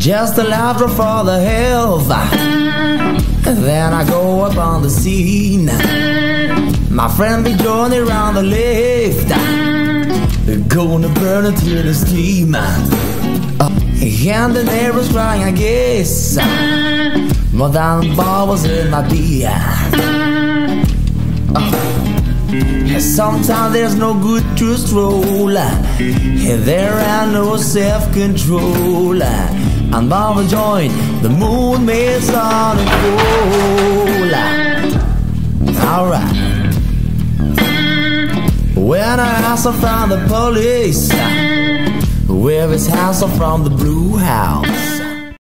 Just a laughter for the health. Then I go up on the scene. My friend be joining around the lift. Gonna burn it to the steam. Uh, and the neighbors crying, I guess. More than bubbles in my beer. Sometimes there's no good to stroll. There are no self-control. Bound to join the moon maze on a pole. Alright. When I answer from the police, where is answer from the blue house?